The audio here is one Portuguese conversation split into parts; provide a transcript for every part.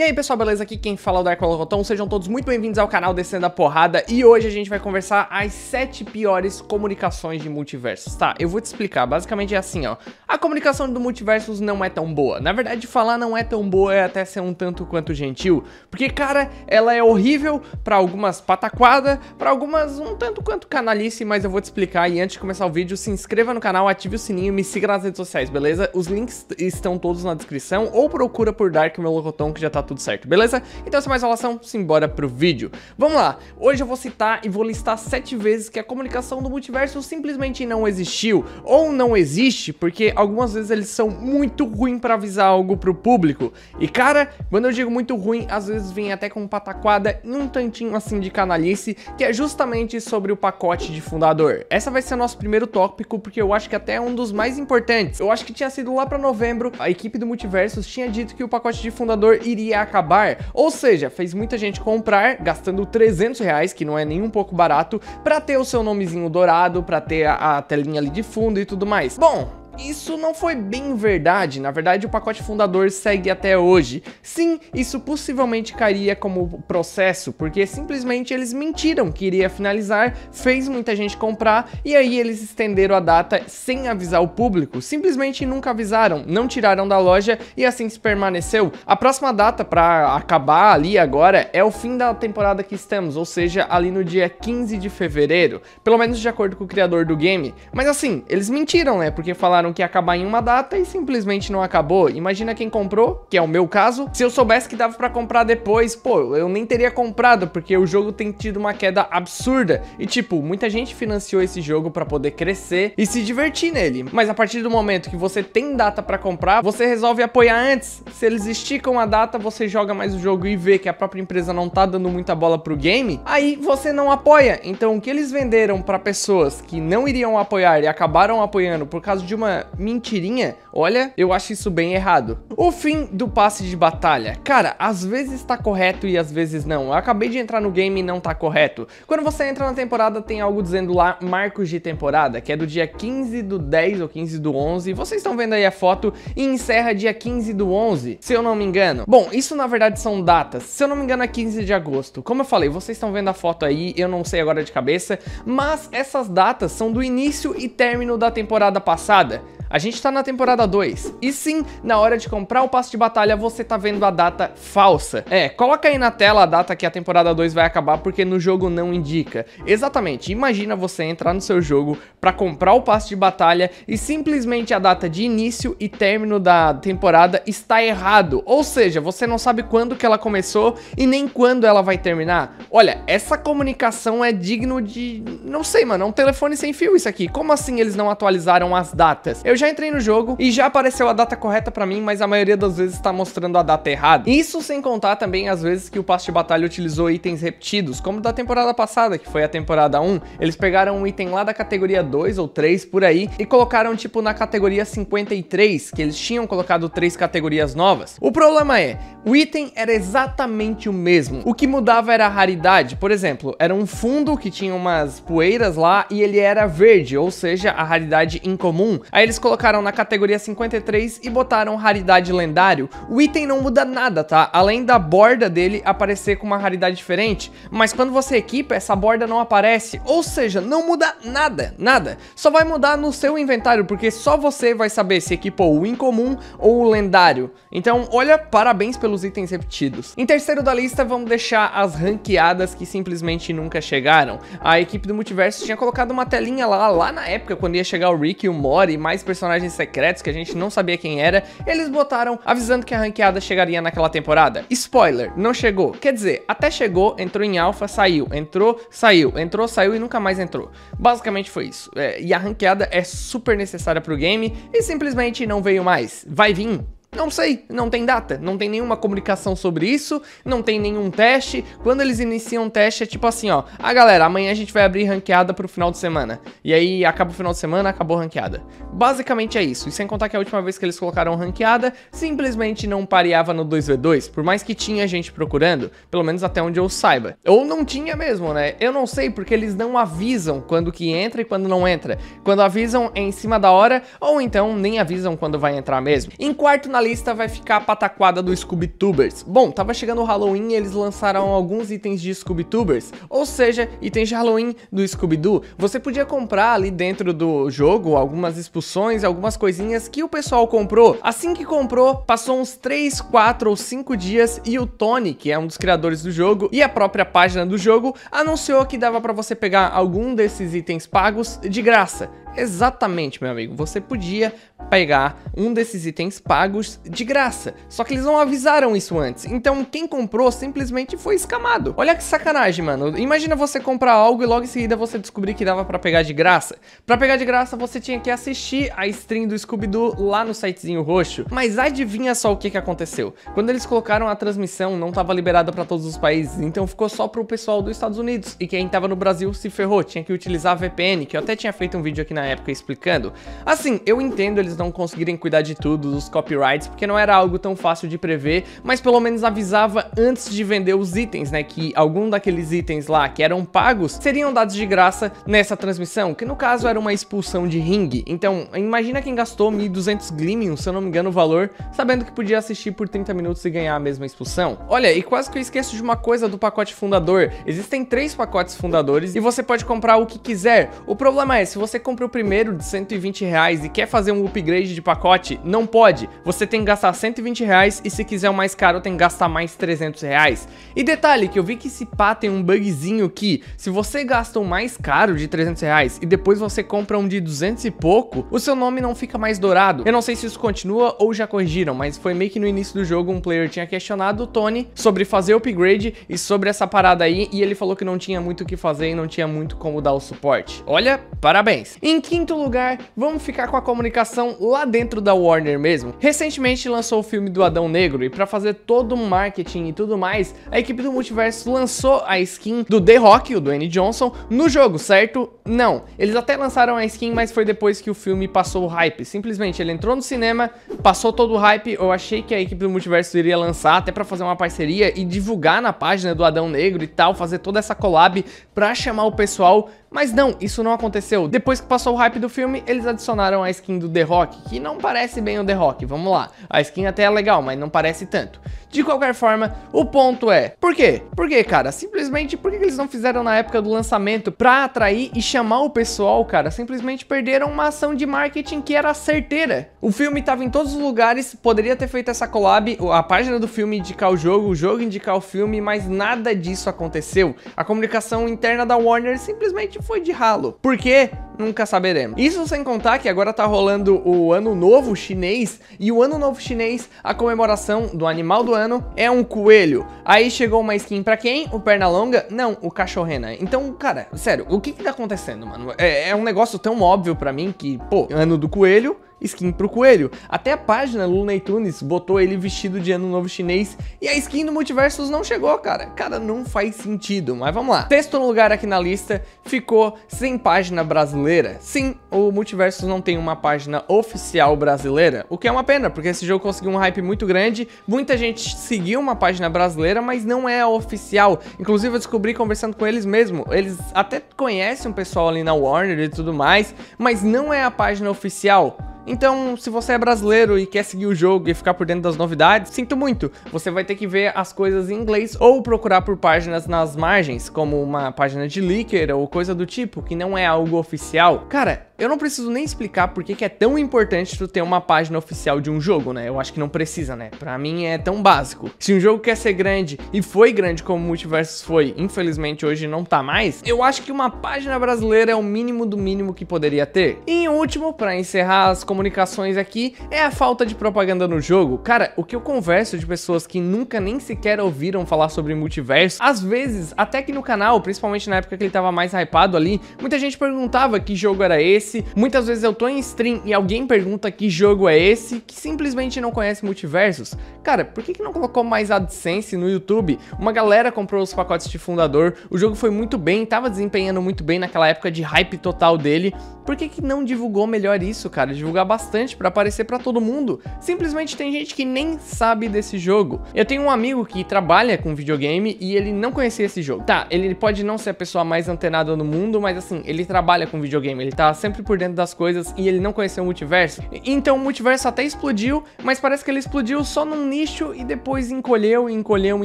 E aí pessoal, beleza? Aqui quem fala é o Dark Rotão, sejam todos muito bem-vindos ao canal Descendo a Porrada. E hoje a gente vai conversar as 7 piores comunicações de multiversos, tá? Eu vou te explicar, basicamente é assim, ó, a comunicação do multiversos não é tão boa, na verdade falar não é tão boa é até ser um tanto quanto gentil, porque cara, ela é horrível pra algumas pataquada, pra algumas um tanto quanto canalice, mas eu vou te explicar. E antes de começar o vídeo, se inscreva no canal, ative o sininho e me siga nas redes sociais, beleza? Os links estão todos na descrição ou procura por Dark Melocotão que já tá tudo certo, beleza? Então, sem mais enrolação, simbora pro vídeo. Vamos lá, hoje eu vou citar e vou listar sete vezes que a comunicação do multiverso simplesmente não existiu, ou não existe, porque algumas vezes eles são muito ruins pra avisar algo pro público. E cara, quando eu digo muito ruim, às vezes vem até com pataquada e um tantinho assim de canalice, que é justamente sobre o pacote de fundador. Essa vai ser o nosso primeiro tópico, porque eu acho que até é um dos mais importantes. Eu acho que tinha sido lá pra novembro, a equipe do Multiversos tinha dito que o pacote de fundador iria acabar. Ou seja, fez muita gente comprar, gastando 300 reais, que não é nem um pouco barato, pra ter o seu nomezinho dourado, pra ter a, a telinha ali de fundo e tudo mais. Bom, isso não foi bem verdade, na verdade o pacote fundador segue até hoje. Sim, isso possivelmente cairia como processo, porque simplesmente eles mentiram que iria finalizar, fez muita gente comprar e aí eles estenderam a data sem avisar o público. Simplesmente nunca avisaram, não tiraram da loja e assim se permaneceu. A próxima data para acabar ali agora é o fim da temporada que estamos, ou seja, ali no dia 15 de fevereiro, pelo menos de acordo com o criador do game. Mas assim, eles mentiram, né? Porque falaram que ia acabar em uma data e simplesmente não acabou. Imagina quem comprou, que é o meu caso. Se eu soubesse que dava para comprar depois, pô, eu nem teria comprado, porque o jogo tem tido uma queda absurda. E tipo, muita gente financiou esse jogo para poder crescer e se divertir nele. Mas a partir do momento que você tem data para comprar, você resolve apoiar antes. Se eles esticam a data, você joga mais o jogo e vê que a própria empresa não tá dando muita bola pro game, aí você não apoia. Então, o que eles venderam para pessoas que não iriam apoiar e acabaram apoiando por causa de uma mentirinha, olha, eu acho isso bem errado. O fim do passe de batalha. Cara, às vezes tá correto e às vezes não. Eu acabei de entrar no game e não tá correto. Quando você entra na temporada, tem algo dizendo lá marcos de temporada, que é do dia 15 do 10 ou 15 do 11. Vocês estão vendo aí a foto e encerra dia 15 do 11, se eu não me engano. Bom, isso na verdade são datas. Se eu não me engano é 15 de agosto. Como eu falei, vocês estão vendo a foto aí, eu não sei agora de cabeça, mas essas datas são do início e término da temporada passada. A gente tá na temporada 2. E sim, na hora de comprar o passe de batalha, você tá vendo a data falsa. É, coloca aí na tela a data que a temporada 2 vai acabar, porque no jogo não indica. Exatamente, imagina você entrar no seu jogo para comprar o passe de batalha e simplesmente a data de início e término da temporada está errado. Ou seja, você não sabe quando que ela começou e nem quando ela vai terminar. Olha, essa comunicação é digno de... Não sei, mano, é um telefone sem fio isso aqui. Como assim eles não atualizaram as datas? Eu já entrei no jogo e já apareceu a data correta pra mim, mas a maioria das vezes tá mostrando a data errada. Isso sem contar também as vezes que o passe de batalha utilizou itens repetidos, como da temporada passada, que foi a temporada 1. Eles pegaram um item lá da categoria 2 ou 3 por aí e colocaram tipo na categoria 53, que eles tinham colocado três categorias novas. O problema é, o item era exatamente o mesmo. O que mudava era a raridade. Por exemplo, era um fundo que tinha umas poeiras lá e ele era verde, ou seja, a raridade incomum. Aí eles colocaram na categoria 53 e botaram raridade lendário. O item não muda nada, tá? Além da borda dele aparecer com uma raridade diferente, mas quando você equipa, essa borda não aparece. Ou seja, não muda nada, nada. Só vai mudar no seu inventário, porque só você vai saber se equipou o incomum ou o lendário. Então, olha, parabéns pelos itens repetidos. Em terceiro da lista, vamos deixar as ranqueadas que simplesmente nunca chegaram. A equipe do Multiverso tinha colocado uma telinha lá, lá na época, quando ia chegar o Rick e o Mori e mais personagens secretos que a gente não sabia quem era, eles botaram avisando que a ranqueada chegaria naquela temporada. Spoiler, não chegou. Quer dizer, até chegou, entrou em alfa, saiu, entrou, saiu, entrou, saiu e nunca mais entrou. Basicamente foi isso. É, e a ranqueada é super necessária pro game e simplesmente não veio mais. Vai vir? Não sei, não tem data, não tem nenhuma comunicação sobre isso, não tem nenhum teste. Quando eles iniciam um teste é tipo assim, ó, ah galera, amanhã a gente vai abrir ranqueada pro final de semana. E aí acaba o final de semana, acabou a ranqueada. Basicamente é isso, e sem contar que a última vez que eles colocaram ranqueada, simplesmente não pareava no 2v2, por mais que tinha gente procurando, pelo menos até onde eu saiba. Ou não tinha mesmo, né? Eu não sei, porque eles não avisam quando que entra e quando não entra. Quando avisam é em cima da hora, ou então nem avisam quando vai entrar mesmo. Em quarto na na lista vai ficar a pataquada do ScoobyTubers. Bom, tava chegando o Halloween e eles lançaram alguns itens de ScoobyTubers, ou seja, itens de Halloween do Scooby-Doo. Você podia comprar ali dentro do jogo algumas expulsões, algumas coisinhas que o pessoal comprou. Assim que comprou, passou uns 3, 4 ou 5 dias e o Tony, que é um dos criadores do jogo, e a própria página do jogo, anunciou que dava para você pegar algum desses itens pagos de graça. Exatamente, meu amigo. Você podia pegar um desses itens pagos de graça. Só que eles não avisaram isso antes. Então, quem comprou simplesmente foi escamado. Olha que sacanagem, mano. Imagina você comprar algo e logo em seguida você descobrir que dava para pegar de graça. Para pegar de graça, você tinha que assistir a stream do Scooby-Doo lá no sitezinho roxo. Mas adivinha só o que, que aconteceu. Quando eles colocaram a transmissão, não estava liberada para todos os países. Então, ficou só pro pessoal dos Estados Unidos. E quem tava no Brasil se ferrou. Tinha que utilizar a VPN, que eu até tinha feito um vídeo aqui na época explicando. Assim, eu entendo eles não conseguirem cuidar de tudo, dos copyrights, porque não era algo tão fácil de prever, mas pelo menos avisava antes de vender os itens, né, que algum daqueles itens lá que eram pagos seriam dados de graça nessa transmissão, que no caso era uma expulsão de ring. Então, imagina quem gastou 1200 Gleaming, se eu não me engano o valor, sabendo que podia assistir por 30 minutos e ganhar a mesma expulsão. Olha, e quase que eu esqueço de uma coisa do pacote fundador. Existem três pacotes fundadores e você pode comprar o que quiser. O problema é, se você compra o primeiro de 120 reais e quer fazer um upgrade de pacote, não pode. Você tem que gastar 120 reais e se quiser o mais caro tem que gastar mais 300 reais. E detalhe que eu vi que esse pá tem um bugzinho que se você gasta um mais caro de 300 reais e depois você compra um de 200 e pouco, o seu nome não fica mais dourado. Eu não sei se isso continua ou já corrigiram, mas foi meio que no início do jogo um player tinha questionado o Tony sobre fazer upgrade e sobre essa parada aí e ele falou que não tinha muito o que fazer e não tinha muito como dar o suporte. Olha, parabéns. Em quinto lugar, vamos ficar com a comunicação lá dentro da Warner mesmo. Recentemente lançou o filme do Adão Negro e para fazer todo um marketing e tudo mais, a equipe do Multiverso lançou a skin do The Rock, o Dwayne Johnson, no jogo, certo? Não. Eles até lançaram a skin, mas foi depois que o filme passou o hype. Simplesmente ele entrou no cinema, passou todo o hype. Eu achei que a equipe do Multiverso iria lançar até para fazer uma parceria e divulgar na página do Adão Negro e tal, fazer toda essa collab para chamar o pessoal mas não, isso não aconteceu. Depois que passou o hype do filme, eles adicionaram a skin do The Rock, que não parece bem o The Rock, vamos lá. A skin até é legal, mas não parece tanto. De qualquer forma, o ponto é, por quê? Por quê, cara? Simplesmente, por que eles não fizeram na época do lançamento pra atrair e chamar o pessoal, cara? Simplesmente perderam uma ação de marketing que era certeira. O filme tava em todos os lugares, poderia ter feito essa collab, a página do filme indicar o jogo, o jogo indicar o filme, mas nada disso aconteceu. A comunicação interna da Warner simplesmente foi de ralo. Por quê? Nunca saberemos. Isso sem contar que agora tá rolando o Ano Novo Chinês, e o Ano Novo Chinês, a comemoração do animal do ano é um coelho. Aí chegou uma skin pra quem? O Pernalonga? Não, o Cachorrena. Então, cara, sério, o que que tá acontecendo, mano? É, é um negócio tão óbvio pra mim que, pô, Ano do Coelho skin pro coelho. Até a página Looney Tunes botou ele vestido de ano novo chinês e a skin do Multiversus não chegou, cara. Cara, não faz sentido, mas vamos lá. Texto no lugar aqui na lista ficou sem página brasileira. Sim, o Multiversus não tem uma página oficial brasileira, o que é uma pena, porque esse jogo conseguiu um hype muito grande. Muita gente seguiu uma página brasileira, mas não é oficial. Inclusive eu descobri conversando com eles mesmo, eles até conhecem um pessoal ali na Warner e tudo mais, mas não é a página oficial. Então, se você é brasileiro e quer seguir o jogo e ficar por dentro das novidades, sinto muito. Você vai ter que ver as coisas em inglês ou procurar por páginas nas margens, como uma página de leaker ou coisa do tipo, que não é algo oficial. Cara, eu não preciso nem explicar por que é tão importante tu ter uma página oficial de um jogo, né? Eu acho que não precisa, né? Pra mim é tão básico. Se um jogo quer ser grande e foi grande como o Multiversus foi, infelizmente hoje não tá mais, eu acho que uma página brasileira é o mínimo do mínimo que poderia ter. E em último, para encerrar as comunicações aqui, é a falta de propaganda no jogo. Cara, o que eu converso de pessoas que nunca nem sequer ouviram falar sobre multiverso, às vezes, até que no canal, principalmente na época que ele tava mais hypado ali, muita gente perguntava que jogo era esse, esse. Muitas vezes eu tô em stream e alguém pergunta que jogo é esse, que simplesmente não conhece multiversos. Cara, por que, que não colocou mais AdSense no YouTube? Uma galera comprou os pacotes de fundador, o jogo foi muito bem, tava desempenhando muito bem naquela época de hype total dele. Por que, que não divulgou melhor isso, cara? Divulgar bastante para aparecer para todo mundo. Simplesmente tem gente que nem sabe desse jogo. Eu tenho um amigo que trabalha com videogame e ele não conhecia esse jogo. Tá, ele pode não ser a pessoa mais antenada no mundo, mas assim, ele trabalha com videogame, ele tá sempre sempre por dentro das coisas e ele não conheceu o multiverso. Então o multiverso até explodiu, mas parece que ele explodiu só num nicho e depois encolheu, encolheu,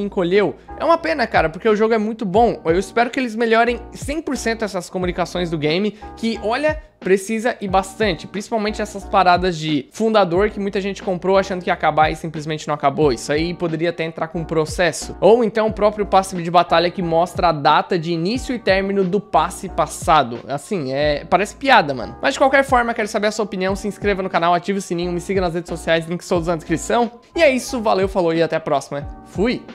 encolheu. É uma pena, cara, porque o jogo é muito bom. Eu espero que eles melhorem 100% essas comunicações do game, que olha, precisa e bastante, principalmente essas paradas de fundador que muita gente comprou achando que ia acabar e simplesmente não acabou. Isso aí poderia até entrar com processo. Ou então o próprio passe de batalha que mostra a data de início e término do passe passado. Assim, é, parece piada, mano. Mas de qualquer forma, quero saber a sua opinião, se inscreva no canal, ative o sininho, me siga nas redes sociais, links todos na descrição. E é isso, valeu, falou e até a próxima. Fui!